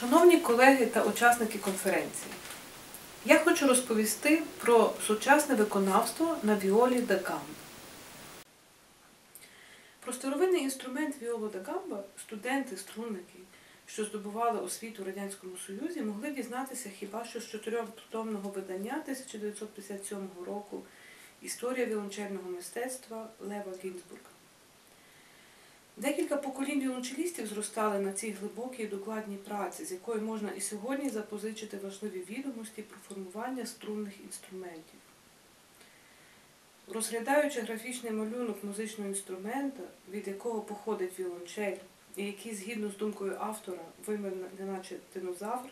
Шановні колеги та учасники конференції, я хочу розповісти про сучасне виконавство на віолі да гамба. Про старовинний інструмент віола да гамба студенти, струнники, що здобували освіту в Радянському Союзі, могли дізнатися хіба що з чотирьохтомного видання 1957 року Історія віолончельного мистецтва Лева Гінзбурга. Декілька поколінь віолончелістів зростали на цій глибокій докладній праці, з якої можна і сьогодні запозичити важливі відомості про формування струнних інструментів. Розглядаючи графічний малюнок музичного інструмента, від якого походить віолончель, і який, згідно з думкою автора, вимер неначе динозавр,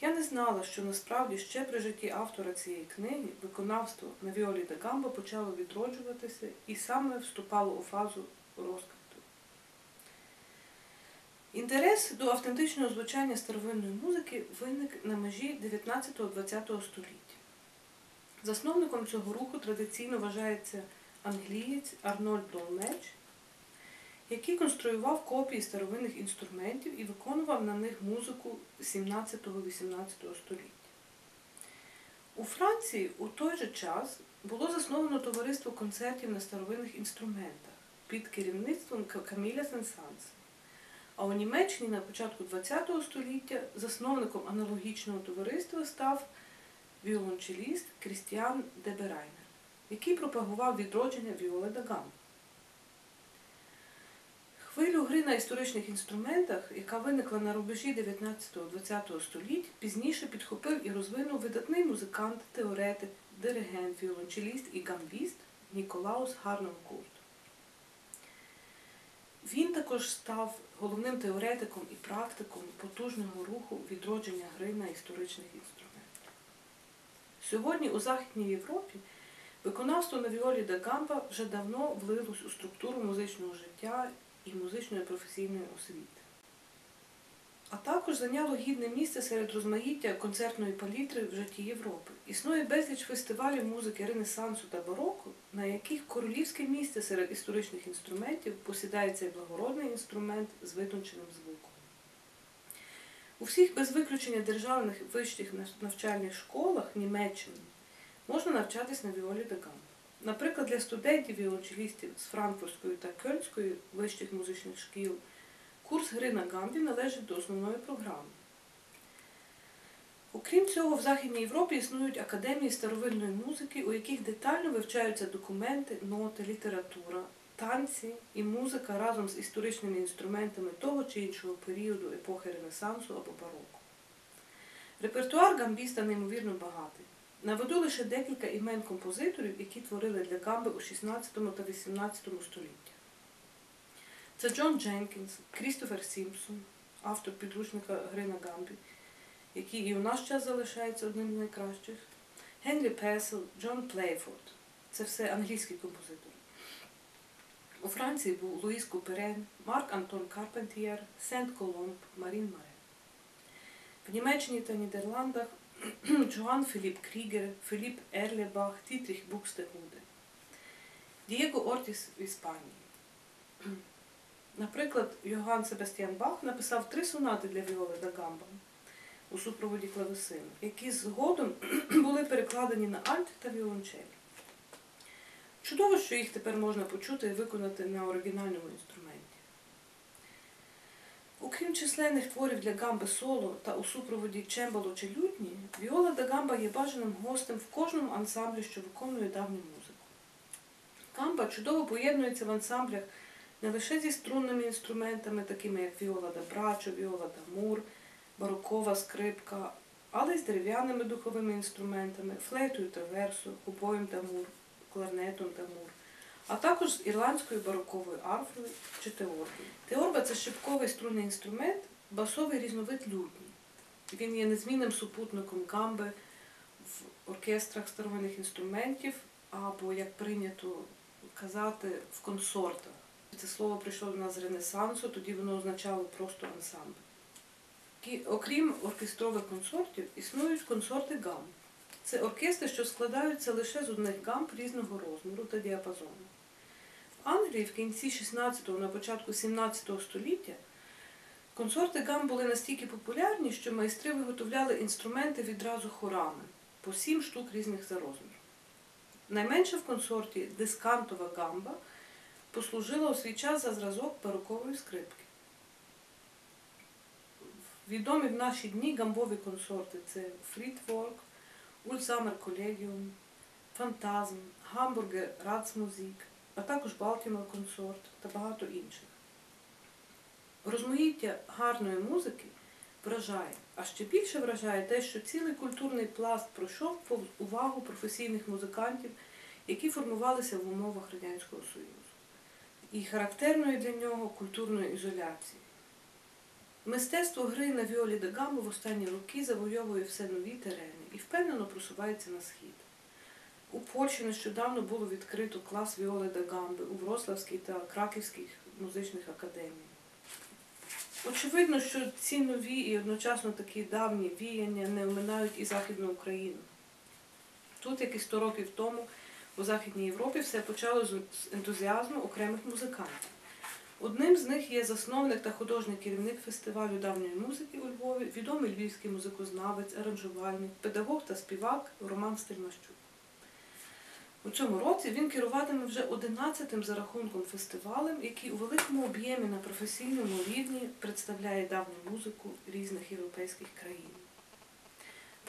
я не знала, що насправді ще при житті автора цієї книги виконавство на віолі да гамба почало відроджуватися і саме вступало у фазу розквіту. Інтерес до автентичного звучання старовинної музики виник на межі 19-20 століття. Засновником цього руху традиційно вважається англієць Арнольд Долмеч, який конструював копії старовинних інструментів і виконував на них музику 17-18 століття. У Франції у той же час було засновано товариство концертів на старовинних інструментах під керівництвом Каміля Сен-Санса. А у Німеччині на початку ХХ століття засновником аналогічного товариства став віолончеліст Крістіан Деберайнер, який пропагував відродження віоли да. Хвилю гри на історичних інструментах, яка виникла на рубежі 19-20 століть, пізніше підхопив і розвинув видатний музикант, теоретик, диригент, віолончеліст і гамбіст Ніколаус Гарнонкурт. Він також став головним теоретиком і практиком потужного руху відродження гри на історичних інструментах. Сьогодні у Західній Європі виконавство на віолі да гамба вже давно влилось у структуру музичного життя і музичної професійної освіти. А також зайняло гідне місце серед розмаїття концертної палітри в житті Європи. Існує безліч фестивалів музики Ренесансу та бароко, на яких королівське місце серед історичних інструментів посідає цей благородний інструмент з витонченим звуком. У всіх без виключення державних вищих навчальних школах Німеччини можна навчатись на віолі да гамба. Наприклад, для студентів-віолончелістів з Франкфуртської та Кельнської вищих музичних шкіл курс гри на гамбі належить до основної програми. Окрім цього, в Західній Європі існують академії старовинної музики, у яких детально вивчаються документи, ноти, література, танці і музика разом з історичними інструментами того чи іншого періоду епохи Ренесансу або бароко. Репертуар гамбіста неймовірно багатий. Наведу лише декілька імен композиторів, які творили для гамби у 16 та 18 столітті. Це Джон Дженкінс, Крістофер Сімпсон, автор підручника гри на гамбі, який і у наш час залишається одним з найкращих, Генрі Перселл, Джон Плейфорд. Це все англійські композитори. У Франції був Луїс Куперен, Марк Антон Шарпантьє, Сент Коломб, Марін Маре. В Німеччині та Нідерландах Джоан Філіп Крігер, Філіп Ерлебах, Дітріх Букстегуде, Дієго Ортіс в Іспанії. Наприклад, Йоганн Себастьян Бах написав три сонати для віоли да гамба у супроводі клавесину, які згодом були перекладені на альт та віолончель. Чудово, що їх тепер можна почути і виконати на оригінальному інструменті. Окрім численних творів для гамби соло та у супроводі чембало чи лютні, віола да гамба є бажаним гостем в кожному ансамблі, що виконує давню музику. Гамба чудово поєднується в ансамблях не лише зі струнними інструментами, такими як віола да браччо, віола д'амур, барокова скрипка, але й з дерев'яними духовими інструментами, флейтою та версу, обоєм та мур, кларнетом та мур, а також з ірландською бароковою арфою чи теорбою. Теорба це шипковий струнний інструмент, басовий різновид лютні. Він є незмінним супутником гамби в оркестрах старовинних інструментів, або, як прийнято казати, в консортах. Це слово прийшло до нас з Ренесансу, тоді воно означало просто ансамбль. Окрім оркестрових консортів, існують консорти гамб. Це оркестри, що складаються лише з одних гамб різного розміру та діапазону. В Англії в кінці 16-го, на початку 17 століття консорти гамб були настільки популярні, що майстри виготовляли інструменти відразу хорами по сім штук різних за розміром. Найменше в консорті дискантова гамба послужила у свій час за зразок барокової скрипки. Відомі в наші дні гамбові консорти це Fretwork, Ульсамер Колегіум, Фантазм, Hamburger Ratsmusik, а також Балтімор Консорт та багато інших. Розмаїття гарної музики вражає, а ще більше вражає те, що цілий культурний пласт пройшов повз увагу професійних музикантів, які формувалися в умовах Радянського Союзу, і характерної для нього культурної ізоляції. Мистецтво гри на віолі де гамбо в останні роки завойовує все нові терени і впевнено просувається на схід. У Польщі нещодавно було відкрито клас віоли де гамби у Врославській та Краківських музичних академіях. Очевидно, що ці нові і одночасно такі давні віяння не оминають і Західну Україну. Тут, як і 100 років тому, у Західній Європі все почало з ентузіазму окремих музикантів. Одним з них є засновник та художній керівник фестивалю давньої музики у Львові, відомий львівський музикознавець, аранжувальник, педагог та співак Роман Стельмащук. У цьому році він керуватиме вже 11-тим за рахунком фестивалем, який у великому об'ємі на професійному рівні представляє давню музику різних європейських країн.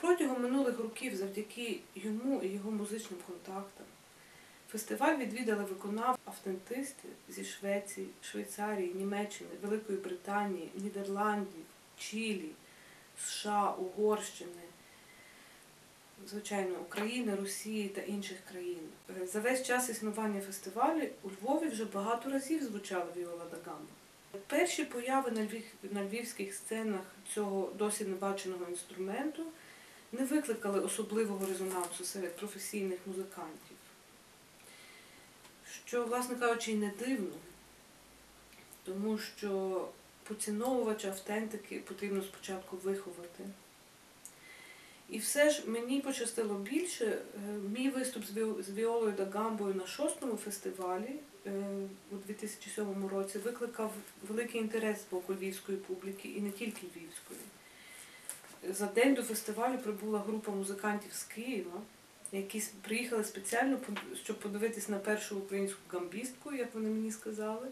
Протягом минулих років, завдяки йому і його музичним контактам, фестиваль відвідали виконавці-автентисти зі Швеції, Швейцарії, Німеччини, Великої Британії, Нідерландів, Чилі, США, Угорщини звичайно, України, Росії та інших країн. Е, За весь час існування фестивалю у Львові вже багато разів звучала віола да гамба. Перші появи на, львів, на львівських сценах цього досі небаченого інструменту не викликали особливого резонансу серед професійних музикантів. Що, власне кажучи, не дивно, тому що поціновувача автентики потрібно спочатку виховати. І все ж мені пощастило більше. Е, Мій виступ з Віолою да Гамбою на шостому фестивалі е, у 2007 році викликав великий інтерес з боку львівської публіки і не тільки львівської. За день до фестивалю прибула група музикантів з Києва, які приїхали спеціально, щоб подивитись на першу українську гамбістку, як вони мені сказали.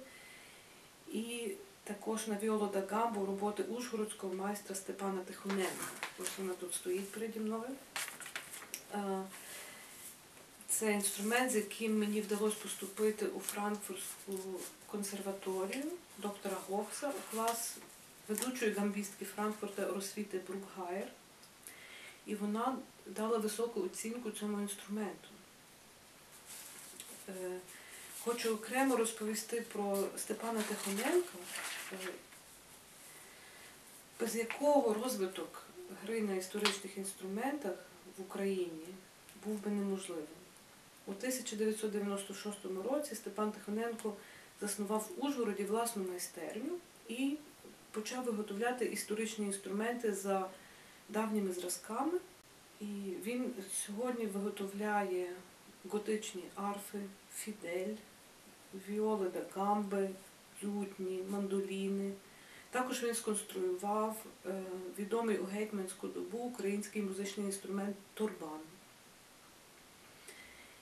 І також на віолу да гамбу роботи ужгородського майстра Степана Тихоненка. Ось вона тут стоїть переді мною. Е, Це інструмент, з яким мені вдалося поступити у Франкфуртську консерваторію доктора Гохса у клас ведучої гамбістки Франкфурта Росвіти Брукгайер. І вона дала високу оцінку цьому інструменту. Е, Хочу окремо розповісти про Степана Тихоненка, е, без якого розвиток гри на історичних інструментах в Україні був би неможливим. У 1996 році Степан Тихоненко заснував в Ужгороді власну майстерню і почав виготовляти історичні інструменти за давніми зразками. І він сьогодні виготовляє готичні арфи, фідель, віоли да гамби, лютні, мандоліни. Також він сконструював е, відомий у гетьманську добу український музичний інструмент турбан.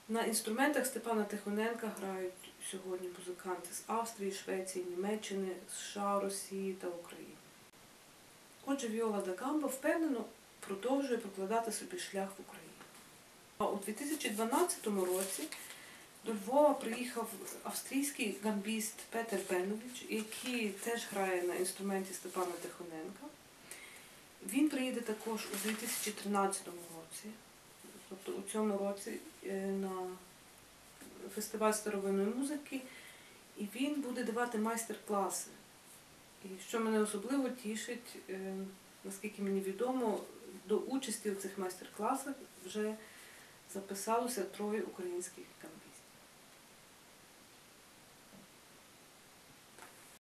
На інструментах Степана Тихоненка грають сьогодні музиканти з Австрії, Швеції, Німеччини, США, Росії та України. Отже, Віола да Гамба впевнено продовжує прокладати собі шлях в Україні. А у 2012 році до Львова приїхав австрійський гамбіст Петер Бенович, який теж грає на інструменті Степана Тихоненка. Він приїде також у 2013 році, тобто у цьому році е, на фестиваль старовинної музики, і він буде давати майстер-класи. І що мене особливо тішить, е, наскільки мені відомо, до участі у цих майстер-класах вже записалося троє українських гамбістів.